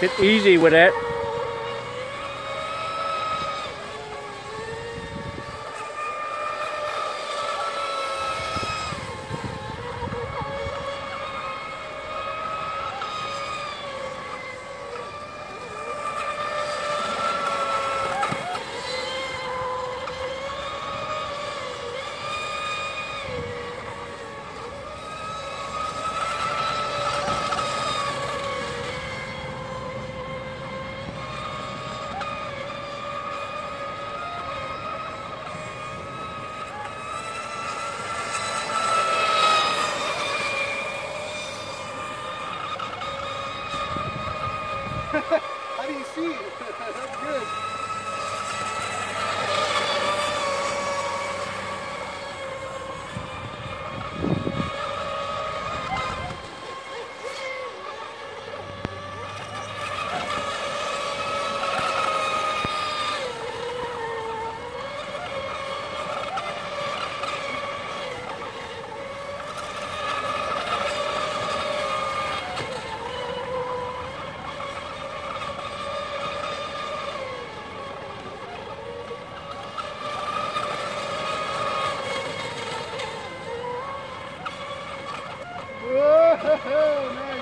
Get easy with it. How do you see? That's good. Nice.